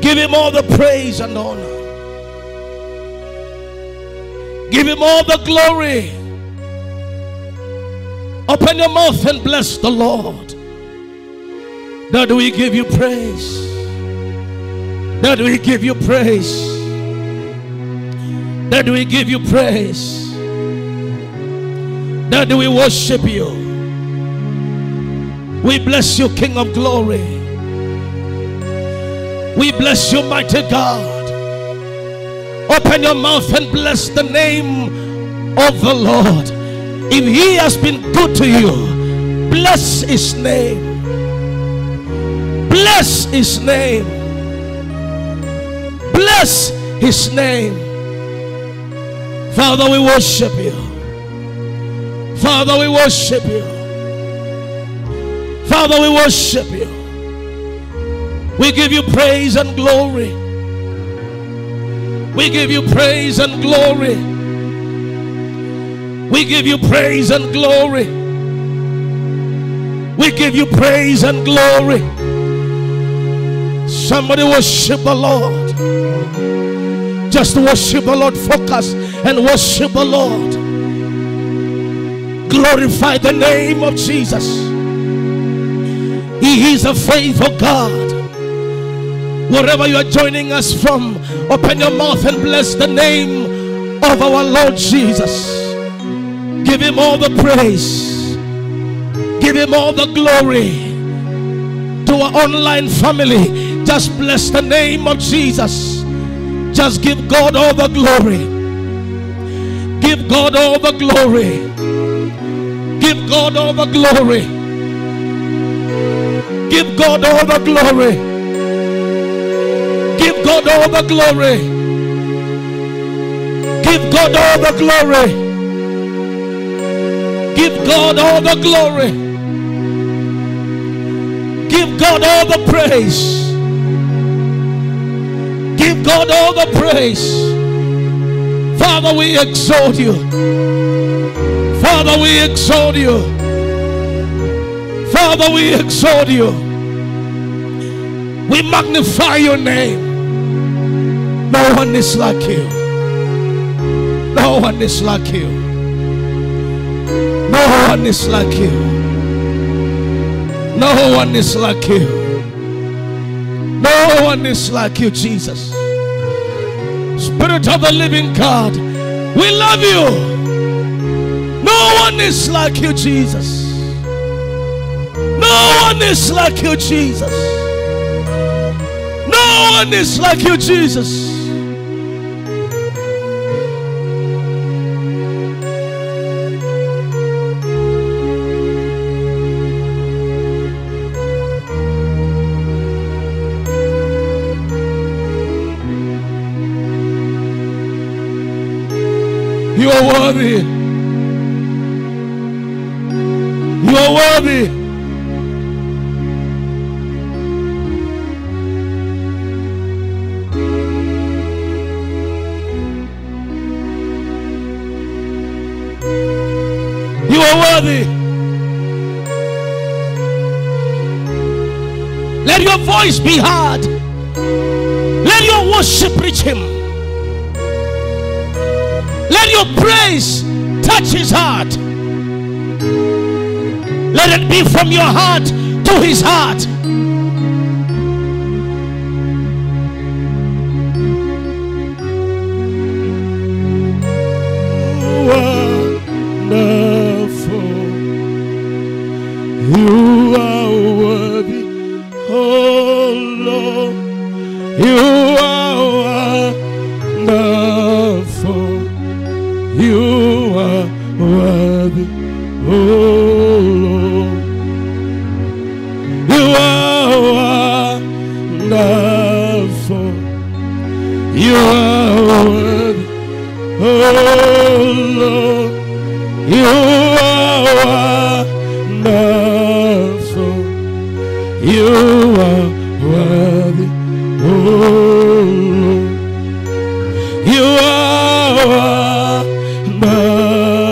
Give him all the praise and honor. Give him all the glory. Open your mouth and bless the Lord. That we give you praise. That we give you praise. That we give you praise. That we worship you. We bless you, King of glory. We bless you, mighty God. Open your mouth and bless the name of the Lord. If he has been good to you, bless his name. Bless his name. Bless his name. Father, we worship you. Father, we worship you. Father, we worship you. We give you praise and glory. We give you praise and glory. We give you praise and glory. We give you praise and glory. Somebody worship the Lord. Just worship the Lord. Focus and worship the Lord. Glorify the name of Jesus. He is a faithful God. Wherever you are joining us from, open your mouth and bless the name of our Lord Jesus. Give him all the praise, give him all the glory. To our online family, just bless the name of Jesus. Just give God all the glory. Give God all the glory. Give God all the glory. Give God all the glory. God all the glory. Give God all the glory. Give God all the glory. Give God all the praise. Give God all the praise. Father, we exalt you. Father, we exalt you. Father, we exalt you. We magnify your name. No one is like you. No one is like you. No one is like you. No one is like you. No one is like you, Jesus. Spirit of the living God, we love you. No one is like you, Jesus. No one is like you, Jesus. No one is like you, Jesus. You are worthy. You are worthy. You are worthy. Let your voice be heard. Let your worship reach him. Your praise touch his heart. Let it be from your heart to his heart.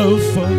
Wonderful.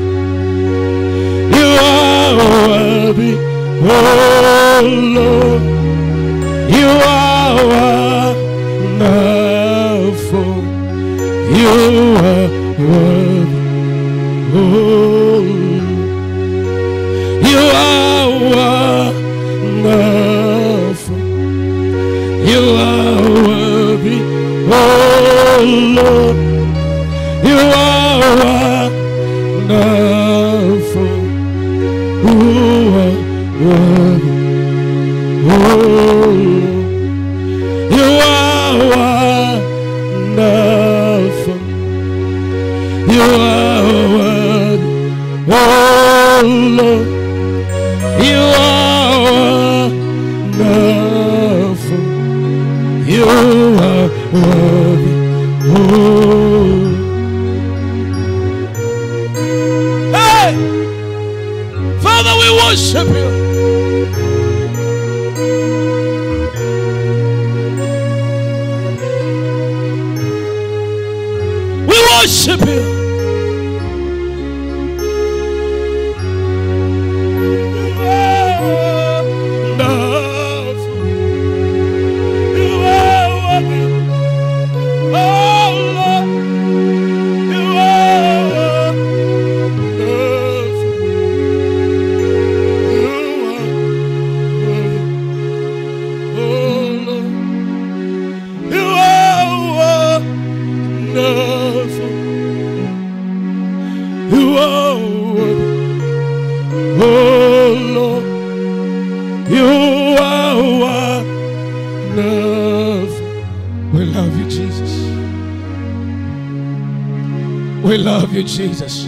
Jesus.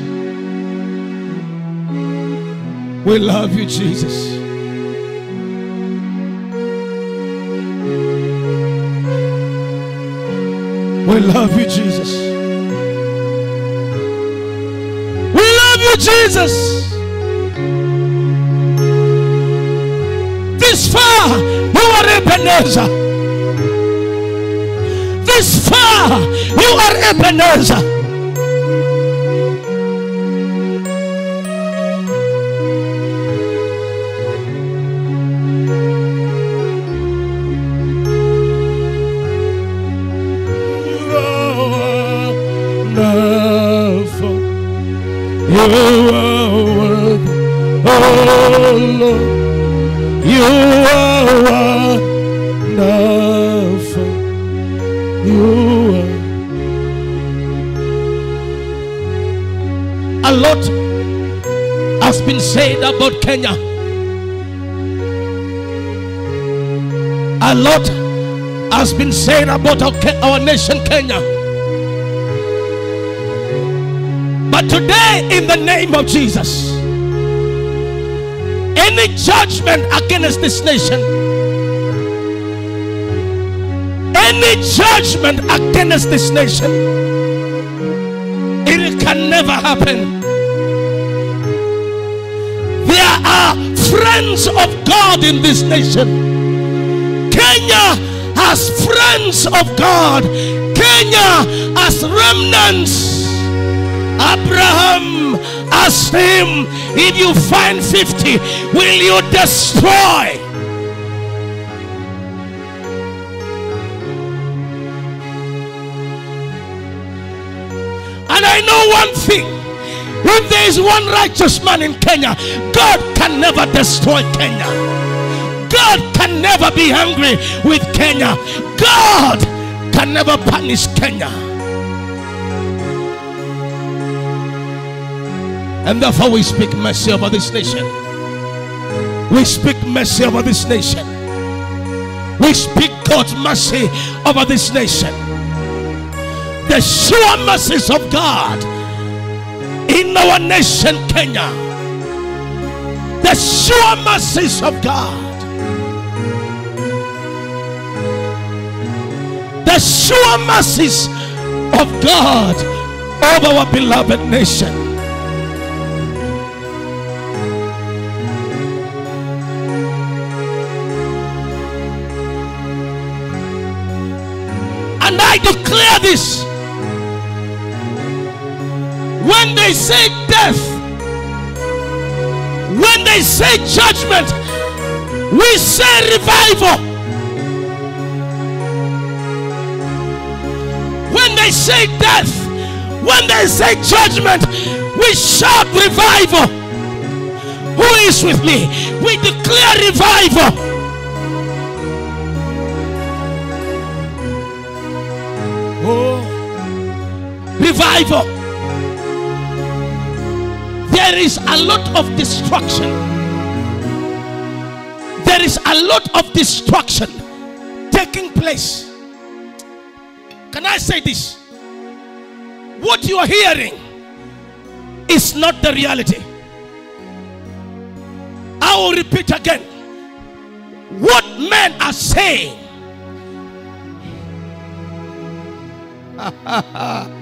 We love you, Jesus. We love you, Jesus. We love you, Jesus. This far, you are Ebenezer. This far, you are Ebenezer. About Kenya. A lot has been said about our, our nation, Kenya. But today, in the name of Jesus, any judgment against this nation, any judgment against this nation, it can never happen. Are friends of God in this nation. Kenya has friends of God. Kenya has remnants. Abraham asked him, If you find 50, will you destroy? And I know one thing if there is one righteous man in Kenya, God can never destroy Kenya. God can never be angry with Kenya. God can never punish Kenya. And therefore, we speak mercy over this nation. We speak mercy over this nation. We speak God's mercy over this nation. The sure mercies of God in our nation, Kenya. The sure mercies of God. The sure mercies of God of our beloved nation. And I declare this when they say death, when they say judgment, we say revival. When they say death, When they say judgment, we shout revival. Who is with me? We declare revival. Oh, revival. There is a lot of destruction. There is a lot of destruction taking place. Can I say this? What you are hearing is not the reality. I will repeat again. What men are saying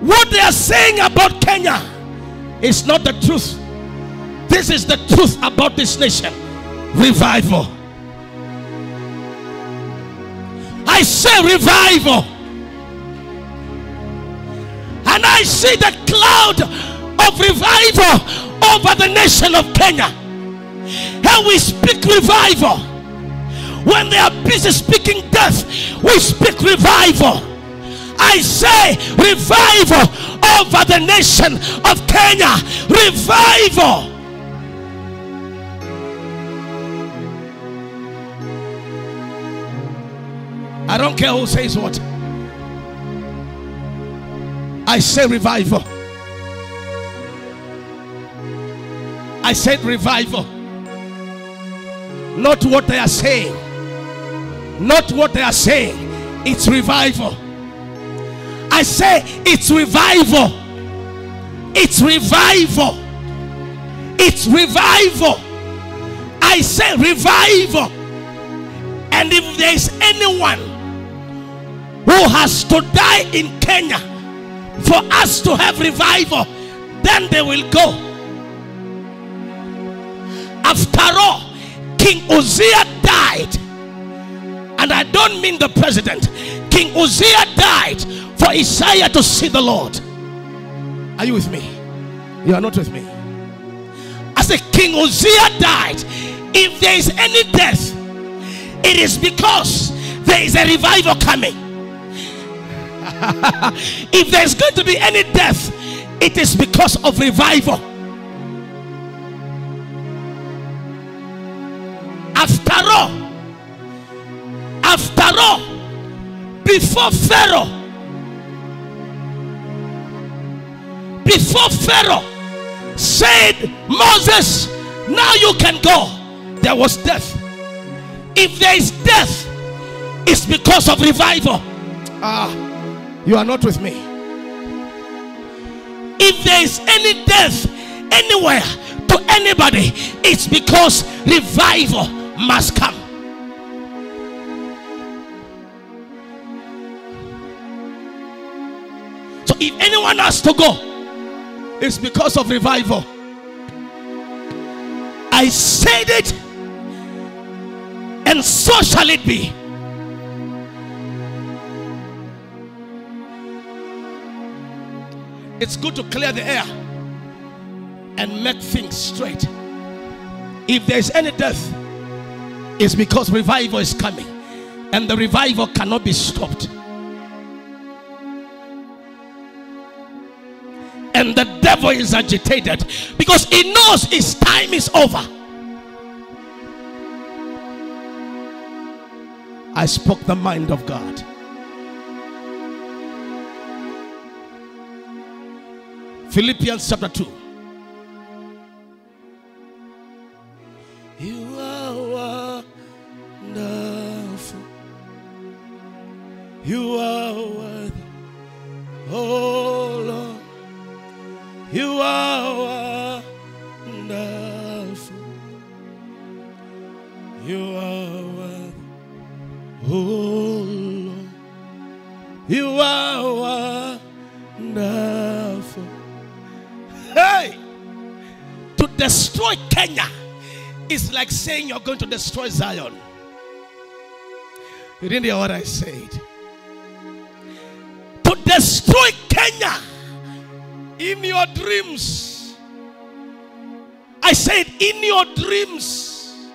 what they are saying about Kenya is not the truth. This is the truth about this nation. Revival. I say revival. And I see the cloud of revival over the nation of Kenya. And we speak revival. When they are busy speaking death, we speak revival. I say revival over the nation of Kenya. Revival. I don't care who says what. I say revival. I said revival. Not what they are saying. Not what they are saying. It's revival. I say it's revival. It's revival. It's revival. I say revival. And if there is anyone who has to die in Kenya for us to have revival, then they will go. After all, King Uzziah died. And I don't mean the president. King Uzziah died for Isaiah to see the Lord. Are you with me? You are not with me. As a King Uzziah died, if there is any death, it is because there is a revival coming. if there's going to be any death, it is because of revival. After all, after all, before Pharaoh, before Pharaoh said, Moses, now you can go, there was death. If there is death, it's because of revival. Ah, you are not with me. If there is any death anywhere to anybody, it's because revival must come. So if anyone has to go, it's because of revival. I said it, and so shall it be. It's good to clear the air and make things straight. If there's any death, it's because revival is coming, and the revival cannot be stopped. And the devil is agitated because he knows his time is over. I spoke the mind of God. Philippians chapter 2. You are wonderful. You are worthy. Oh. You are wonderful. You are worthy. Oh Lord. You are wonderful. Hey! To destroy Kenya is like saying you're going to destroy Zion. You didn't hear what I said. To destroy Kenya in your dreams. I said, in your dreams,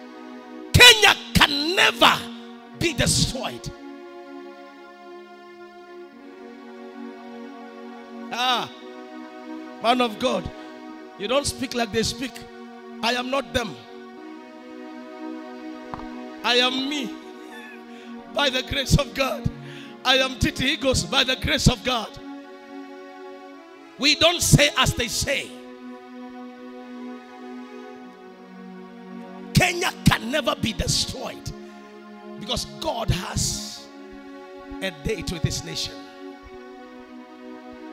Kenya can never be destroyed. Ah, man of God, you don't speak like they speak. I am not them. I am me by the grace of God. I am Titi Eagles by the grace of God. We don't say as they say. Kenya can never be destroyed because God has a date with this nation.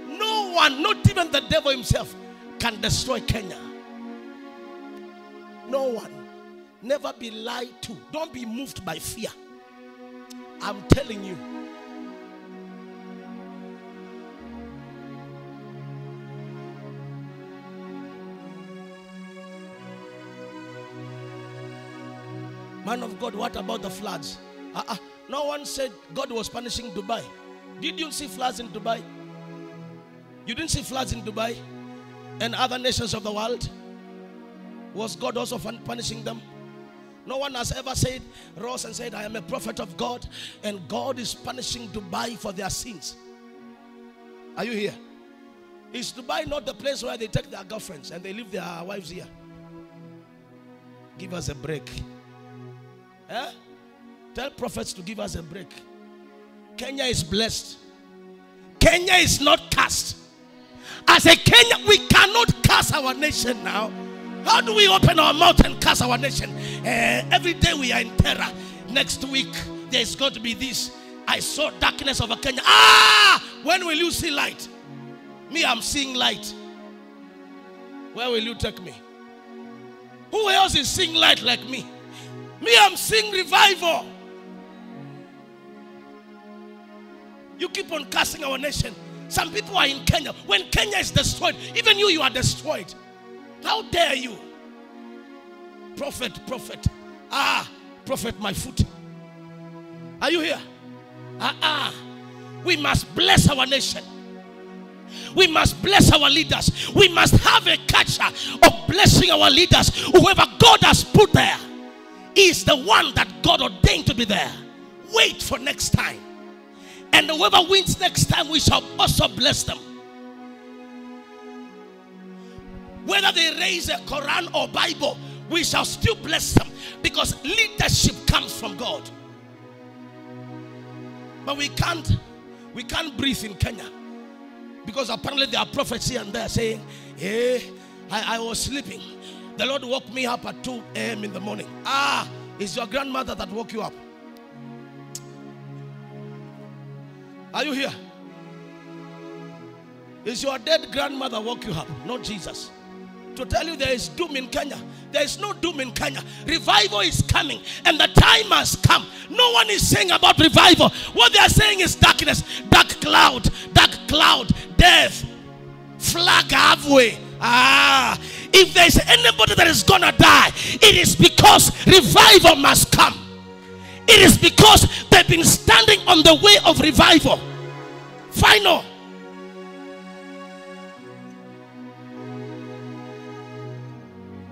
No one, not even the devil himself, can destroy Kenya. No one. Never be lied to. Don't be moved by fear. I'm telling you. Man of God, what about the floods? Uh-uh. No one said God was punishing Dubai. Did you see floods in Dubai? You didn't see floods in Dubai and other nations of the world? Was God also punishing them? No one has ever said, rose and said, I am a prophet of God, and God is punishing Dubai for their sins. Are you here? Is Dubai not the place where they take their girlfriends and they leave their wives here? Give us a break. Eh? Tell prophets to give us a break. Kenya is blessed. Kenya is not cast. As a Kenya, we cannot cast our nation now. How do we open our mouth and curse our nation? Uh, every day we are in terror. Next week, there's going to be this. I saw darkness over Kenya. Ah! When will you see light? Me, I'm seeing light. Where will you take me? Who else is seeing light like me? Me, I'm seeing revival. You keep on cursing our nation. Some people are in Kenya. When Kenya is destroyed, even you, you are destroyed. How dare you? Prophet, prophet. Ah, prophet, my foot. Are you here? Ah, ah. We must bless our nation. We must bless our leaders. We must have a culture of blessing our leaders. Whoever God has put there is the one that God ordained to be there. Wait for next time. And whoever wins next time, we shall also bless them. Whether they raise a Quran or Bible, we shall still bless them because leadership comes from God. But we can't we can't breathe in Kenya because apparently there are prophets here and there saying, Hey, I, I was sleeping. The Lord woke me up at 2 a.m. in the morning. Ah, it's your grandmother that woke you up. Are you here? Is your dead grandmother woke you up, not Jesus? To tell you there is doom in Kenya. There is no doom in Kenya. Revival is coming, and the time has come. No one is saying about revival. What they are saying is darkness, dark cloud, dark cloud, death, flag halfway. Ah, if there is anybody that is gonna die, it is because revival must come. It is because they've been standing on the way of revival. Final.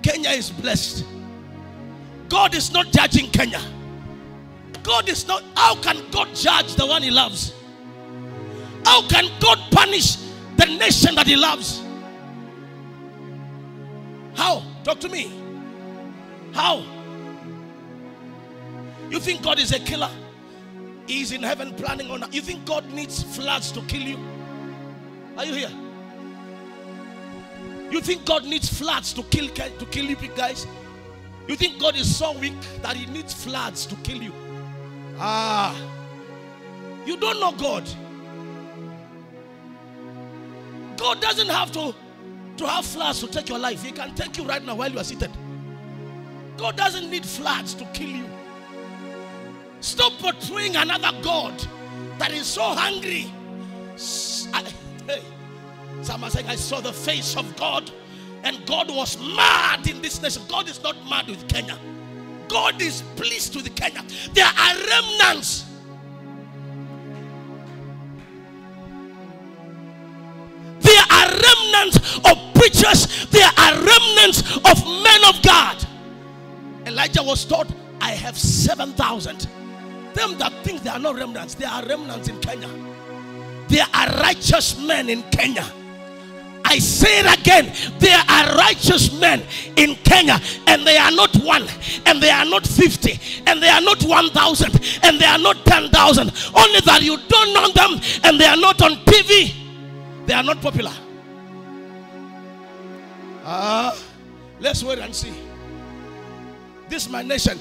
Kenya is blessed. God is not judging Kenya. God is not. How can God judge the one he loves? How can God punish the nation that he loves? How? Talk to me. How? You think God is a killer? He's in heaven planning on. You think God needs floods to kill you? Are you here? You think God needs floods to kill to kill you guys? You think God is so weak that he needs floods to kill you? Ah. You don't know God. God doesn't have to to have floods to take your life. He can take you right now while you are seated. God doesn't need floods to kill you. Stop portraying another God that is so hungry. I, hey, someone saying, I saw the face of God, and God was mad in this nation. God is not mad with Kenya. God is pleased with Kenya. There are remnants. There are remnants of preachers. There are remnants of men of God. Elijah was taught, I have 7,000 them that think they are not remnants, they are remnants in Kenya. There are righteous men in Kenya. I say it again. There are righteous men in Kenya, and they are not one, and they are not 50, and they are not 1,000, and they are not 10,000. Only that you don't know them, and they are not on TV. They are not popular. Ah, let's wait and see. This is my nation.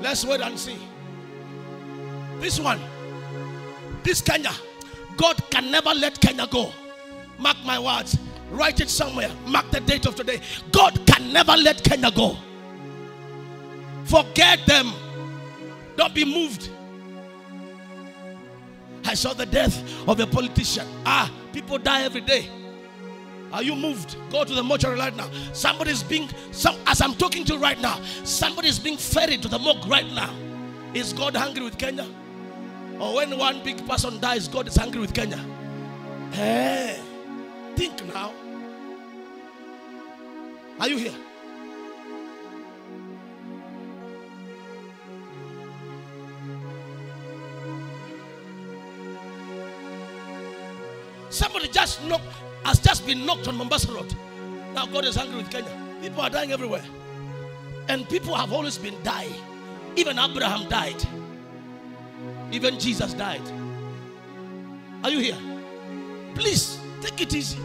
Let's wait and see. This one, this Kenya, God can never let Kenya go. Mark my words. Write it somewhere. Mark the date of today. God can never let Kenya go. Forget them. Don't be moved. I saw the death of a politician. Ah, people die every day. Are you moved? Go to the mortuary right now. Somebody's being, some, as I'm talking to you right now, somebody's being ferried to the morgue right now. Is God hungry with Kenya? Or when one big person dies, God is angry with Kenya. Hey, think now. Are you here? Somebody just knocked, has just been knocked on Mombasa Road. Now God is angry with Kenya. People are dying everywhere. And people have always been dying. Even Abraham died. Even Jesus died. Are you here? Please take it easy.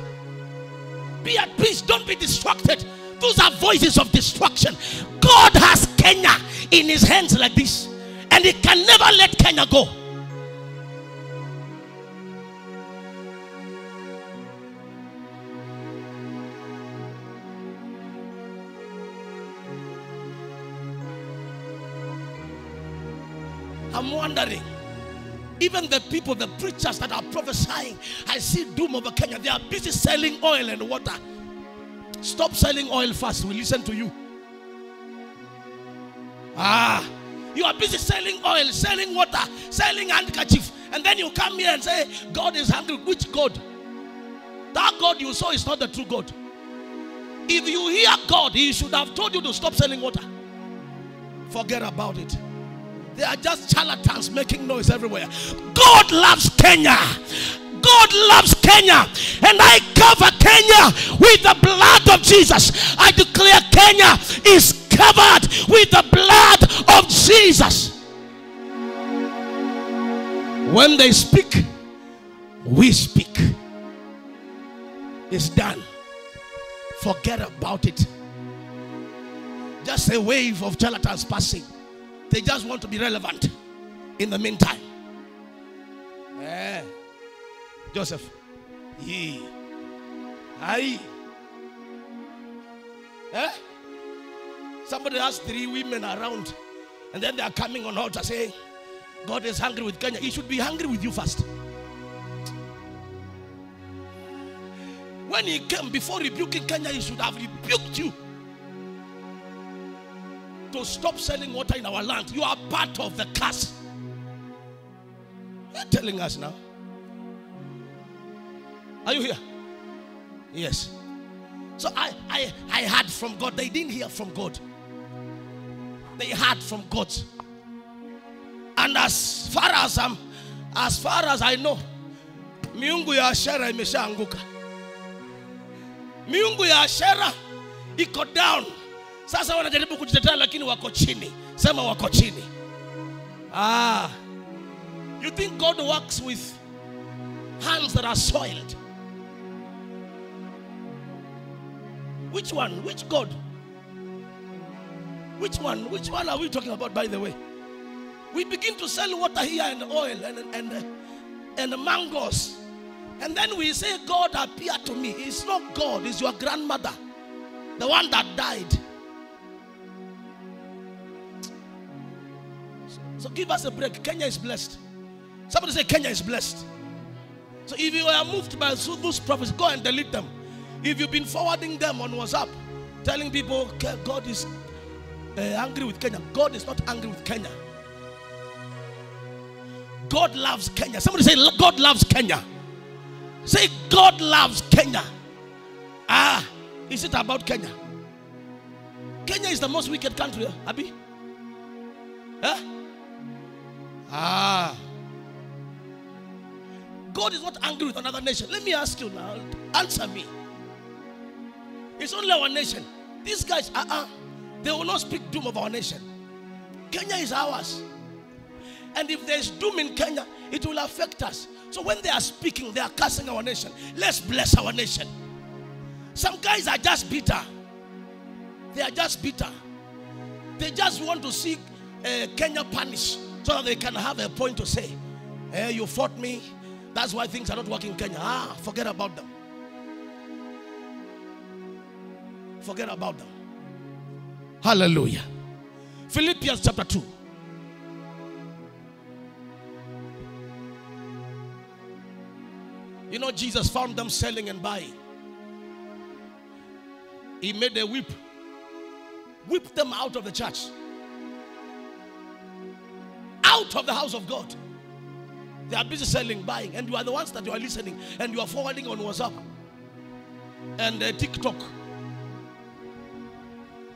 Be at peace. Don't be distracted. Those are voices of destruction. God has Kenya in his hands like this, and he can never let Kenya go. Wondering even the people, the preachers that are prophesying, I see doom over Kenya. They are busy selling oil and water. Stop selling oil first. We listen to you. Ah, you are busy selling oil, selling water, selling handkerchief, and then you come here and say, God is hungry. Which God? That God you saw is not the true God. If you hear God, He should have told you to stop selling water. Forget about it. They are just charlatans making noise everywhere. God loves Kenya. God loves Kenya. And I cover Kenya with the blood of Jesus. I declare Kenya is covered with the blood of Jesus. When they speak, we speak. It's done. Forget about it. Just a wave of charlatans passing. They just want to be relevant in the meantime. Eh. Joseph. Ye. Aye. Eh? Somebody has three women around, and then they are coming on altar saying, God is hungry with Kenya. He should be hungry with you first. When he came before rebuking Kenya, he should have rebuked you to stop selling water in our land. You are part of the curse. You're telling us now. Are you here? Yes. So I, I, I heard from God. They didn't hear from God. They heard from God. And as far as I'm, as far as I know, miungu ya Ashera imeshaanguka. Miungu ya Ashera iko down. Sasa wanajaribu kujitetea lakini wako chini. Sema wako chini. Ah. You think God works with hands that are soiled? Which one? Which God? Which one? Which one are we talking about, by the way? We begin to sell water here and oil and, and, and mangoes. And then we say, God appeared to me. It's not God, it's your grandmother, the one that died. So, give us a break. Kenya is blessed. Somebody say, Kenya is blessed. So if you are moved by those prophets, go and delete them. If you've been forwarding them on WhatsApp, telling people God is uh, angry with Kenya, God is not angry with Kenya. God loves Kenya. Somebody say, God loves Kenya. Say, God loves Kenya. Ah, is it about Kenya? Kenya is the most wicked country, Abby. Huh? Ah. God is not angry with another nation. Let me ask you now. Answer me. It's only our nation. These guys, uh uh they will not speak doom of our nation. Kenya is ours. And if there's doom in Kenya, it will affect us. So when they are speaking, they are cursing our nation. Let's bless our nation. Some guys are just bitter. They are just bitter. They just want to see uh, Kenya punished so that they can have a point to say, hey, You fought me. That's why things are not working in Kenya. Ah, forget about them. Forget about them. Hallelujah. Philippians chapter 2. You know, Jesus found them selling and buying. He made a whip, whipped them out of the church, out of the house of God. They are busy selling, buying, and you are the ones that you are listening and you are forwarding on WhatsApp and uh, TikTok.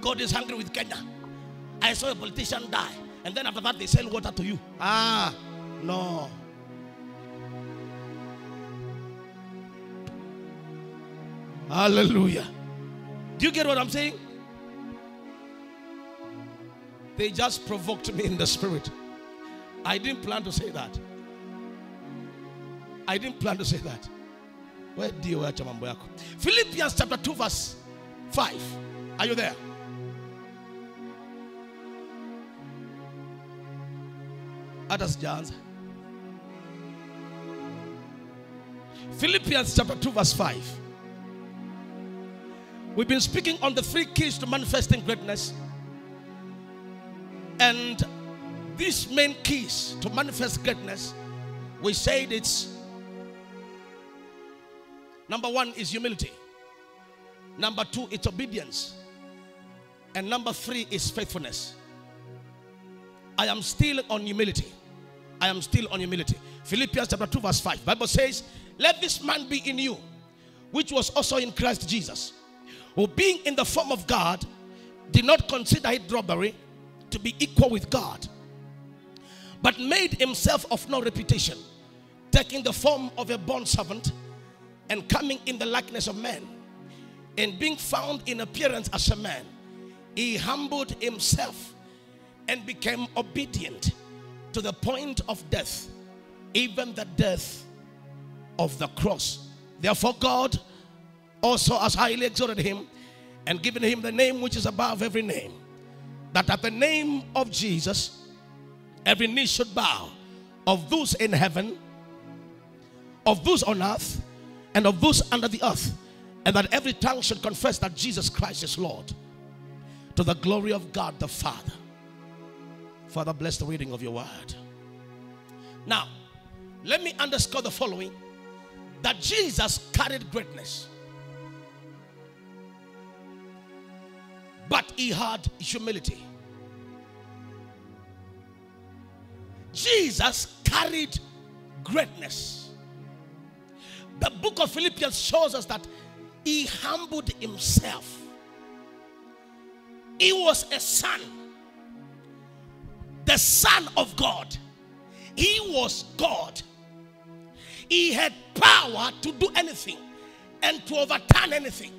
God is hungry with Kenya. I saw a politician die, and then after that, they sell water to you. Ah, no. Hallelujah. Do you get what I'm saying? They just provoked me in the spirit. I didn't plan to say that. I didn't plan to say that. Where do watch mambo? Philippians chapter 2 verse 5. Are you there? Hata sijaanza. Philippians chapter 2 verse 5. We've been speaking on the three keys to manifesting greatness. And these main keys to manifest greatness, we said it's number one is humility, number two, it's obedience, and number three is faithfulness. I am still on humility. I am still on humility. Philippians chapter 2, verse 5. Bible says, Let this man be in you, which was also in Christ Jesus who being in the form of God did not consider it robbery to be equal with God, but made himself of no reputation, taking the form of a bond servant and coming in the likeness of man, and being found in appearance as a man, he humbled himself and became obedient to the point of death, even the death of the cross. Therefore, God also has highly exalted him and given him the name which is above every name. That at the name of Jesus, every knee should bow of those in heaven, of those on earth, and of those under the earth, and that every tongue should confess that Jesus Christ is Lord to the glory of God the Father. Father, bless the reading of your word. Now, let me underscore the following that Jesus carried greatness. but he had humility. Jesus carried greatness. The book of Philippians shows us that he humbled himself. He was a son, the son of God. He was God. He had power to do anything and to overturn anything.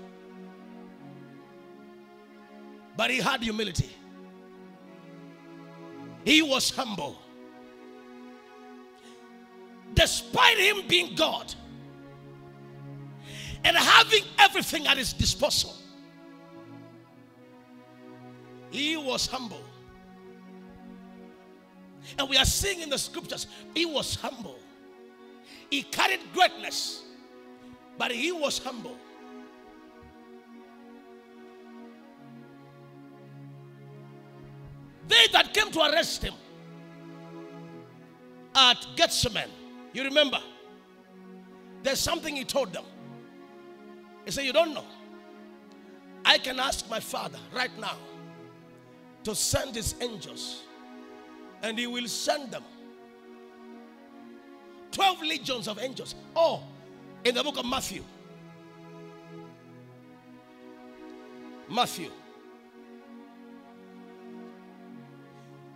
But he had humility. He was humble. Despite him being God and having everything at his disposal, he was humble. And we are seeing in the scriptures, he was humble. He carried greatness, but he was humble. They that came to arrest him at Gethsemane, you remember, there's something he told them. He said, You don't know. I can ask my father right now to send his angels, and he will send them 12 legions of angels. Oh, in the book of Matthew. Matthew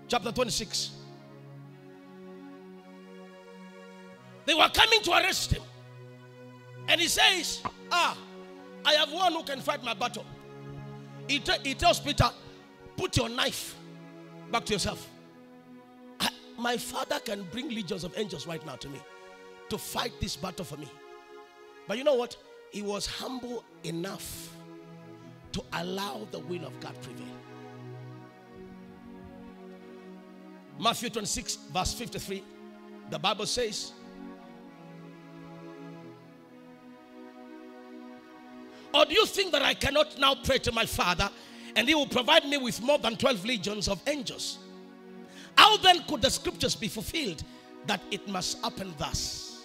chapter 26. They were coming to arrest him. And he says, Ah, I have one who can fight my battle. He, he tells Peter, Put your knife back to yourself. I, my father can bring legions of angels right now to me to fight this battle for me. But you know what? He was humble enough to allow the will of God prevail. Matthew 26, verse 53, the Bible says, Or do you think that I cannot now pray to my Father and He will provide me with more than 12 legions of angels? How then could the scriptures be fulfilled that it must happen thus?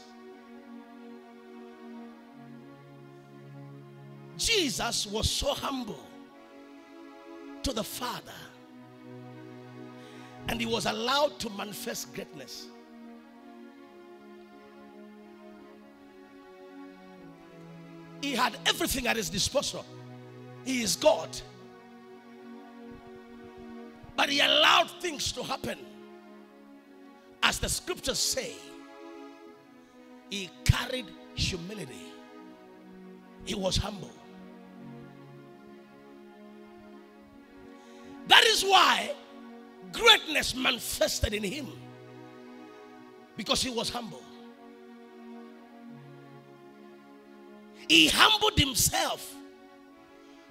Jesus was so humble to the Father and he was allowed to manifest greatness. He had everything at his disposal. He is God. But he allowed things to happen. As the scriptures say, he carried humility. He was humble. That is why greatness manifested in him because he was humble. He humbled himself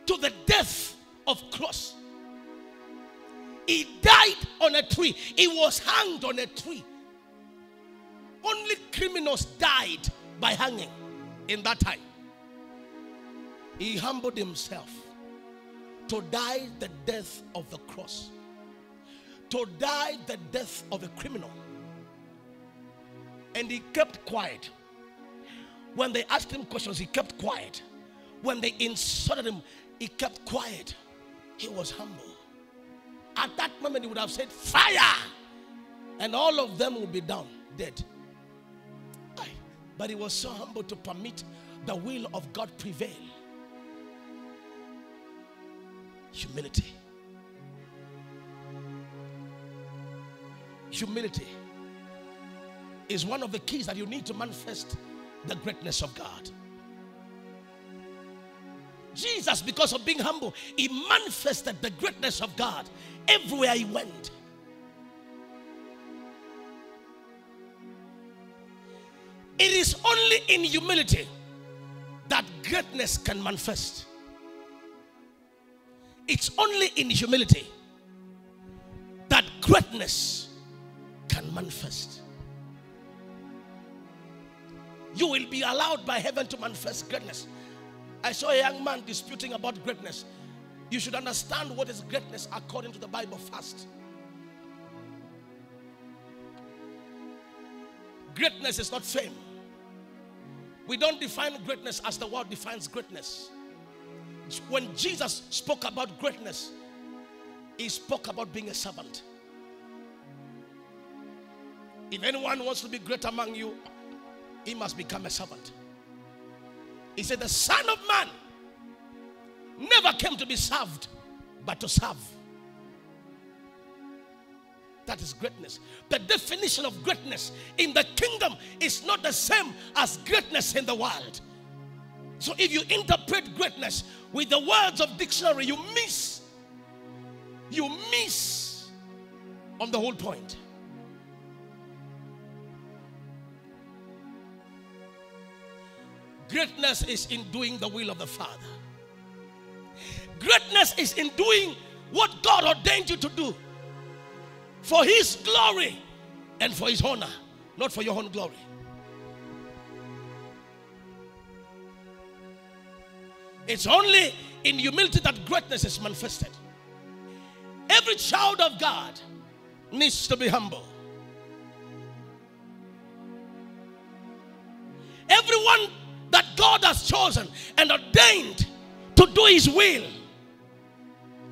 to the death of cross. He died on a tree. He was hanged on a tree. Only criminals died by hanging in that time. He humbled himself to die the death of the cross, to die the death of a criminal. And he kept quiet. When they asked him questions, he kept quiet. When they insulted him, he kept quiet. He was humble. At that moment, he would have said, Fire! And all of them would be down, dead. But he was so humble to permit the will of God prevail. Humility. Humility is one of the keys that you need to manifest the greatness of God. Jesus, because of being humble, he manifested the greatness of God everywhere he went. It is only in humility that greatness can manifest. It's only in humility that greatness can manifest. You will be allowed by heaven to manifest greatness. I saw a young man disputing about greatness. You should understand what is greatness according to the Bible first. Greatness is not fame. We don't define greatness as the world defines greatness. When Jesus spoke about greatness, he spoke about being a servant. If anyone wants to be great among you, he must become a servant. He said, The Son of Man never came to be served, but to serve. That is greatness. The definition of greatness in the kingdom is not the same as greatness in the world. So if you interpret greatness with the words of dictionary, you miss. You miss on the whole point. Greatness is in doing the will of the Father. Greatness is in doing what God ordained you to do for His glory and for His honor, not for your own glory. It's only in humility that greatness is manifested. Every child of God needs to be humble. Everyone God has chosen and ordained to do His will,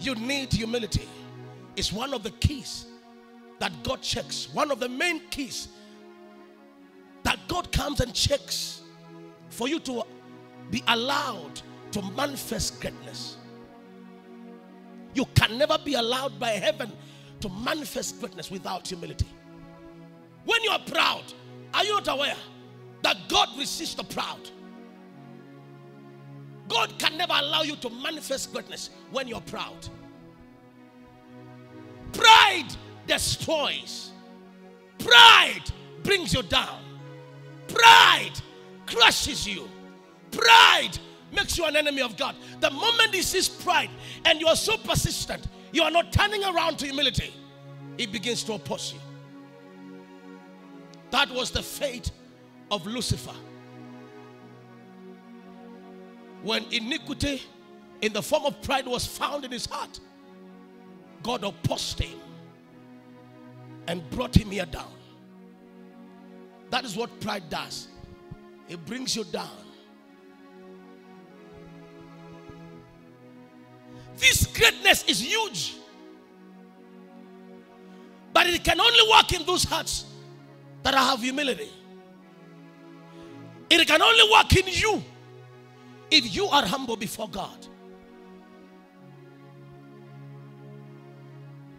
you need humility. It's one of the keys that God checks, one of the main keys that God comes and checks for you to be allowed to manifest greatness. You can never be allowed by heaven to manifest greatness without humility. When you are proud, are you not aware that God resists the proud? God can never allow you to manifest greatness when you're proud. Pride destroys. Pride brings you down. Pride crushes you. Pride makes you an enemy of God. The moment he sees pride and you are so persistent, you are not turning around to humility, he begins to oppose you. That was the fate of Lucifer. When iniquity in the form of pride was found in his heart, God opposed him and brought him here down. That is what pride does. It brings you down. This greatness is huge. But it can only work in those hearts that have humility. It can only work in you if you are humble before God.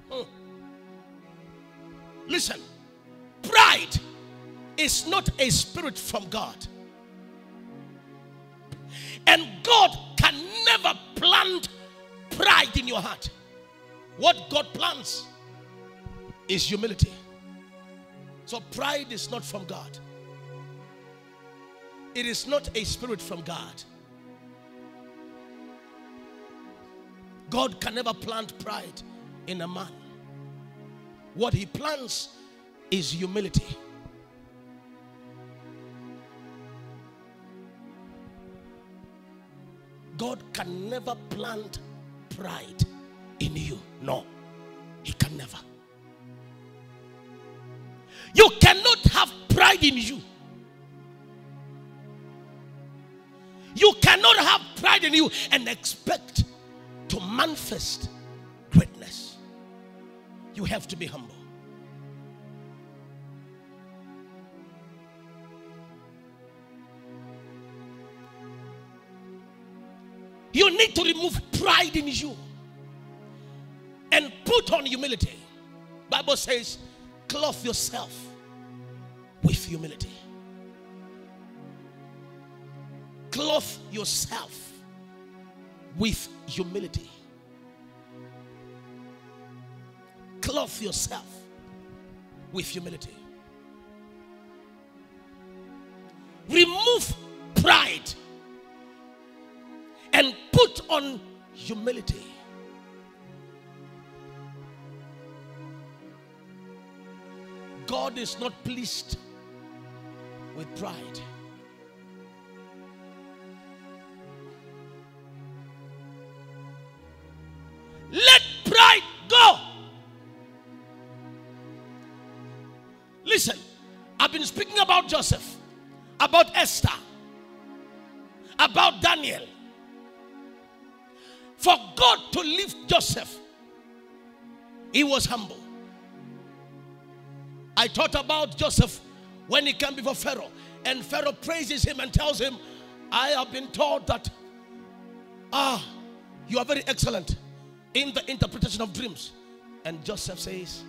Hmm. Listen, pride is not a spirit from God. And God can never plant pride in your heart. What God plants is humility. So pride is not from God. It is not a spirit from God. God can never plant pride in a man. What he plants is humility. God can never plant pride in you. No, he can never. You cannot have pride in you. You cannot have pride in you and expect to manifest greatness. You have to be humble. You need to remove pride in you and put on humility. Bible says, clothe yourself with humility. Clothe yourself with humility. Clothe yourself with humility. Remove pride and put on humility. God is not pleased with pride. About Joseph, about Esther, about Daniel. For God to lift Joseph, he was humble. I thought about Joseph when he came before Pharaoh, and Pharaoh praises him and tells him, I have been told that, ah, you are very excellent in the interpretation of dreams. And Joseph says,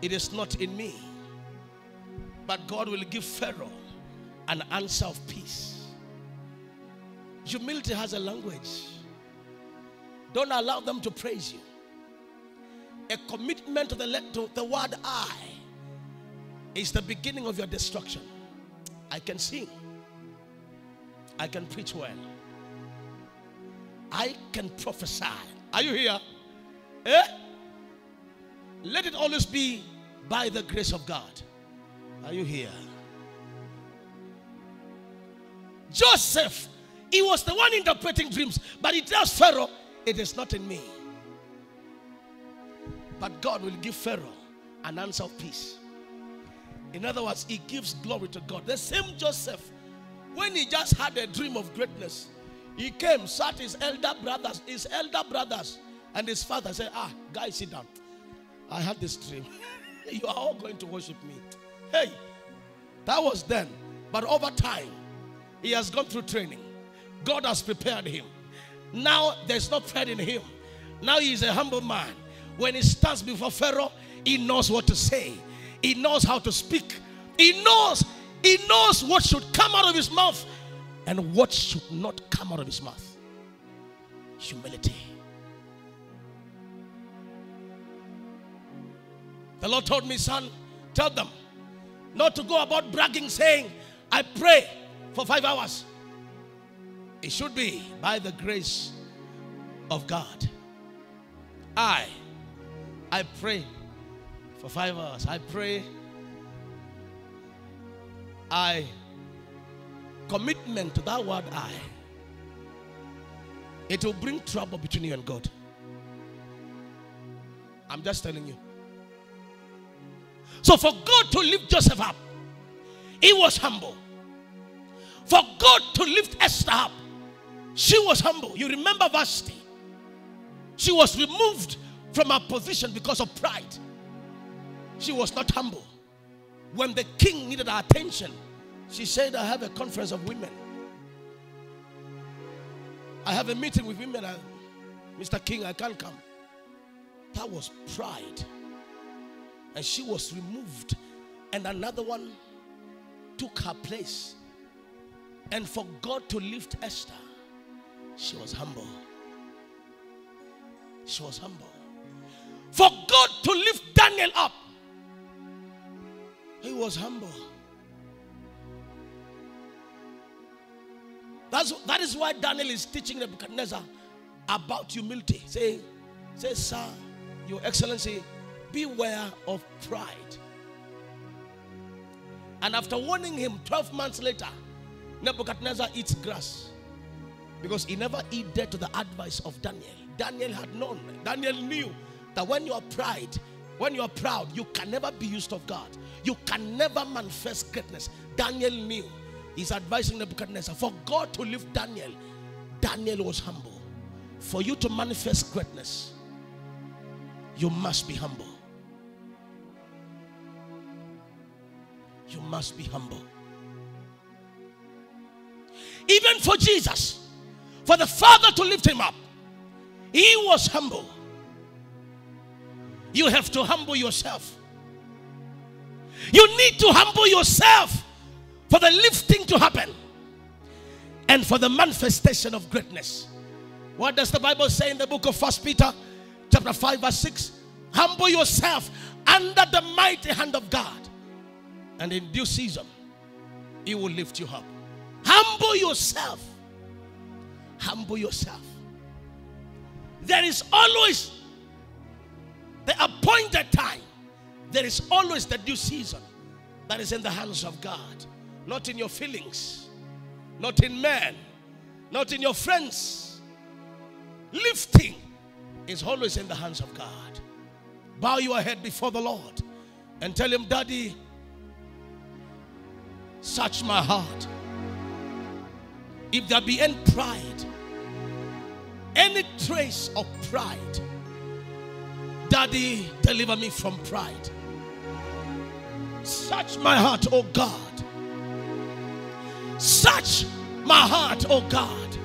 It is not in me, but God will give Pharaoh an answer of peace. Humility has a language. Don't allow them to praise you. A commitment to the, to the word I is the beginning of your destruction. I can sing, I can preach well. I can prophesy. Are you here? Eh? Let it always be by the grace of God. Are you here? Joseph, he was the one interpreting dreams, but he tells Pharaoh, It is not in me. But God will give Pharaoh an answer of peace. In other words, he gives glory to God. The same Joseph, when he just had a dream of greatness, he came, sat his elder brothers, his elder brothers, and his father said, Ah, guys, sit down. I had this dream. you are all going to worship me. Hey, that was then. But over time, he has gone through training. God has prepared him. Now there's no pride in him. Now he is a humble man. When he stands before Pharaoh, he knows what to say. He knows how to speak. He knows, he knows what should come out of his mouth. And what should not come out of his mouth? Humility. The Lord told me, son, tell them not to go about bragging, saying, I pray for five hours. It should be by the grace of God. I, I pray for five hours. I pray. I commitment to that word I. It will bring trouble between you and God. I'm just telling you. So for God to lift Joseph up, he was humble. For God to lift Esther up, she was humble. You remember Vashti? She was removed from her position because of pride. She was not humble. When the king needed her attention, she said, I have a conference of women. I have a meeting with women. I, Mr. King, I can't come. That was pride. And she was removed. And another one took her place. And for God to lift Esther, she was humble. She was humble. For God to lift Daniel up, he was humble. That's, that is why Daniel is teaching Nebuchadnezzar about humility. Say, say, Sir, Your Excellency, beware of pride. And after warning him 12 months later, Nebuchadnezzar eats grass because he never heeded to the advice of Daniel. Daniel had known, Daniel knew that when you are pride, when you are proud, you can never be used of God. You can never manifest greatness. Daniel knew. He's advising Nebuchadnezzar for God to lift Daniel. Daniel was humble. For you to manifest greatness, you must be humble. You must be humble. Even for Jesus, for the Father to lift him up, he was humble. You have to humble yourself. You need to humble yourself for the lifting to happen and for the manifestation of greatness. What does the Bible say in the book of First Peter, chapter 5, verse 6? Humble yourself under the mighty hand of God, and in due season, He will lift you up. Humble yourself. Humble yourself. There is always the appointed time. There is always the due season that is in the hands of God, not in your feelings, not in men, not in your friends. Lifting is always in the hands of God. Bow your head before the Lord and tell Him, Daddy, search my heart. If there be any pride, any trace of pride, Daddy, deliver me from pride. Search my heart, oh God. Search my heart, oh God.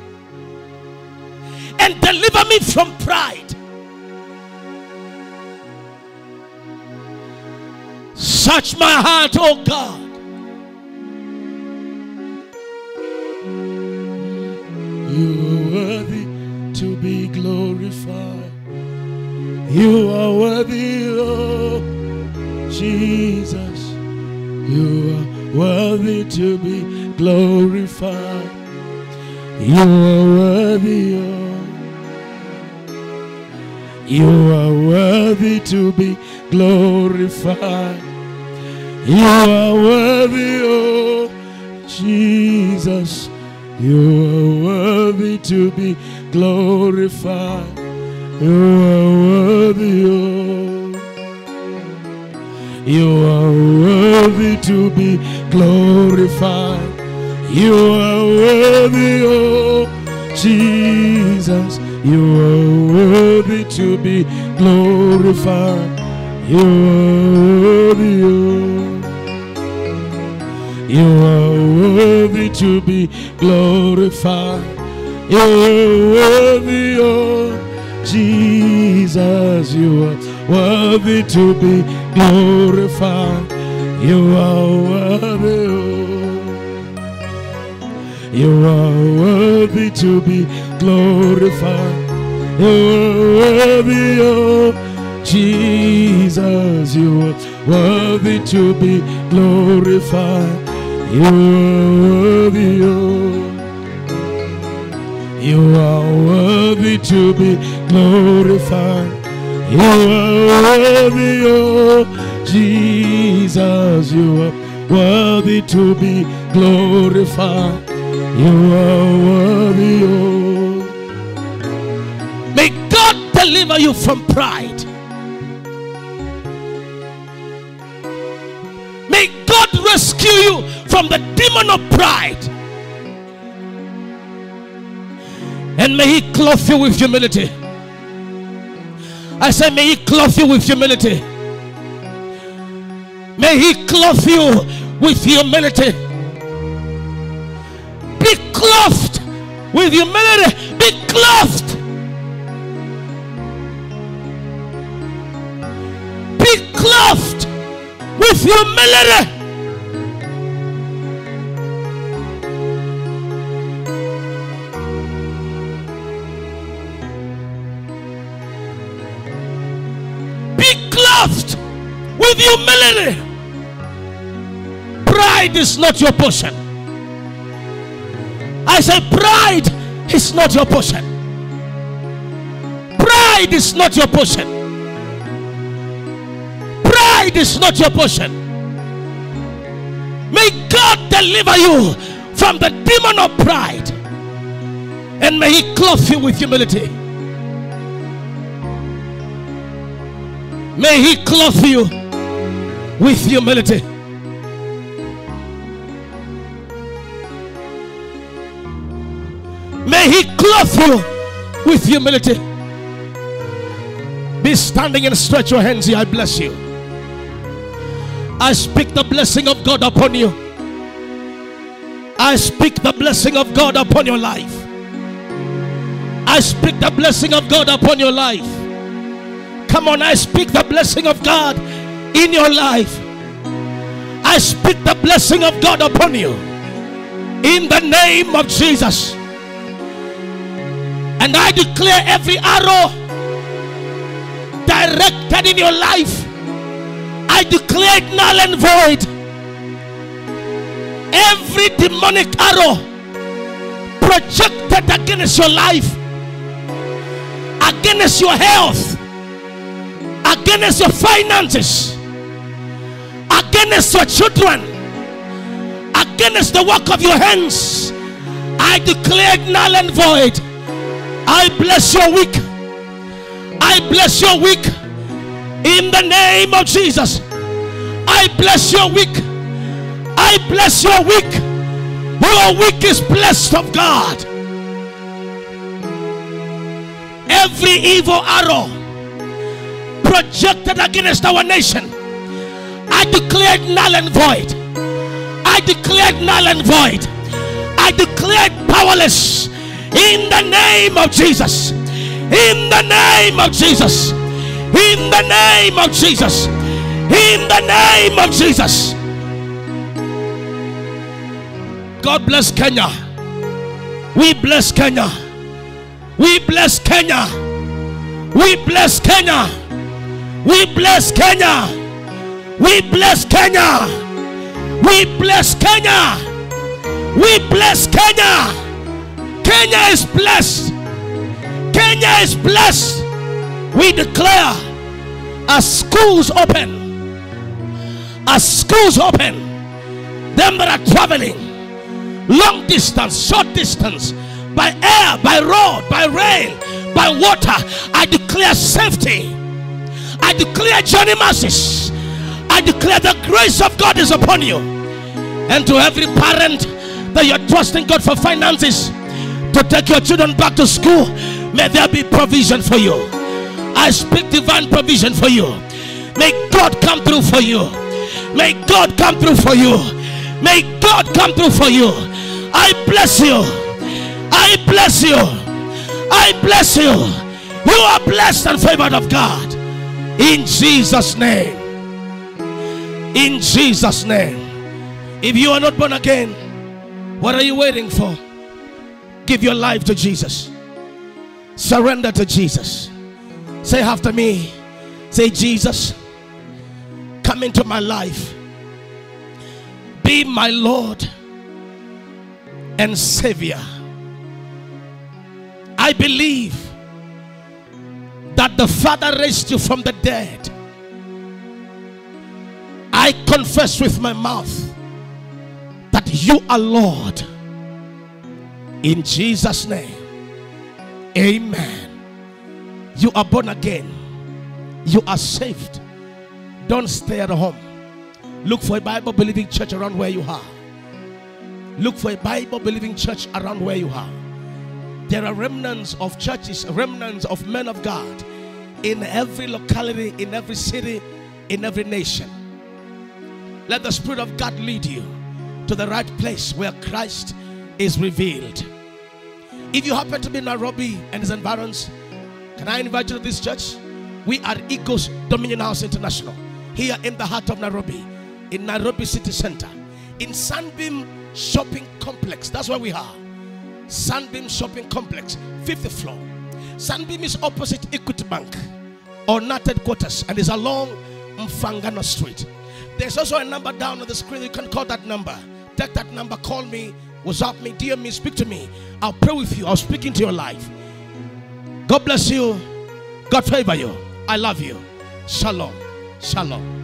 And deliver me from pride. Search my heart, oh God. Glorified. You are worthy, oh Jesus. You are worthy to be glorified. You are worthy, oh. You are worthy to be glorified. You are worthy, oh Jesus. You are worthy to be glorified. You are worthy, oh. You are worthy to be glorified. You are worthy, oh Jesus. You are worthy to be glorified. You are worthy, oh. You are worthy to be glorified. You are worthy, oh Jesus. You are worthy to be glorified. You are worthy, oh. You are worthy to be glorified. You are worthy, oh Jesus. You are worthy to be glorified. You are worthy, oh. You are worthy to be glorified. You are worthy, oh Jesus. You are worthy to be glorified. You are worthy, oh. May God deliver you from pride. May God rescue you from the demon of pride. And may He clothe you with humility. I say, may He clothe you with humility. May He clothe you with humility. Be clothed with humility. Be clothed. Be clothed with humility. Clothed with humility. Pride is not your portion. I say, pride is not your portion. Pride is not your portion. Pride is not your portion. May God deliver you from the demon of pride. And may He clothe you with humility. May He clothe you with humility. May He clothe you with humility. Be standing and stretch your hands here. I bless you. I speak the blessing of God upon you. I speak the blessing of God upon your life. I speak the blessing of God upon your life. Come on, I speak the blessing of God in your life. I speak the blessing of God upon you in the name of Jesus. And I declare every arrow directed in your life, I declare it null and void. Every demonic arrow projected against your life, against your health, against your finances, against your children, against the work of your hands, I declare null and void. I bless your week. I bless your week in the name of Jesus. I bless your week. I bless your week. Your week is blessed of God. Every evil arrow projected against our nation, I declared null and void. I declared null and void. I declared powerless in the name of Jesus. In the name of Jesus. In the name of Jesus. In the name of Jesus. God bless Kenya. We bless Kenya. We bless Kenya. We bless Kenya. We bless Kenya. We bless Kenya. We bless Kenya. We bless Kenya. Kenya is blessed. Kenya is blessed. We declare as schools open, as schools open, them that are traveling long distance, short distance, by air, by road, by rail, by water, I declare safety. I declare journey mercies. I declare the grace of God is upon you. And to every parent that you're trusting God for finances to take your children back to school, may there be provision for you. I speak divine provision for you. May God come through for you. May God come through for you. May God come through for you. I bless you. I bless you. I bless you. You are blessed and favored of God. In Jesus' name. In Jesus' name. If you are not born again, what are you waiting for? Give your life to Jesus. Surrender to Jesus. Say after me. Say, Jesus, come into my life. Be my Lord and Savior. I believe that the Father raised you from the dead. I confess with my mouth that you are Lord. In Jesus' name, amen. You are born again, you are saved. Don't stay at home. Look for a Bible believing church around where you are. Look for a Bible believing church around where you are. There are remnants of churches, remnants of men of God in every locality, in every city, in every nation. Let the Spirit of God lead you to the right place where Christ is revealed. If you happen to be in Nairobi and its environs, can I invite you to this church? We are Eagles Dominion House International here in the heart of Nairobi, in Nairobi City Center, in Sunbeam Shopping Complex. That's where we are. Sunbeam Shopping Complex, fifth floor. Sunbeam is opposite Equity Bank or KNUT headquarters and is along Mfangano Street. There's also a number down on the screen. You can call that number. Take that number, call me, WhatsApp me, DM me, speak to me. I'll pray with you. I'll speak into your life. God bless you. God favor you. I love you. Shalom. Shalom.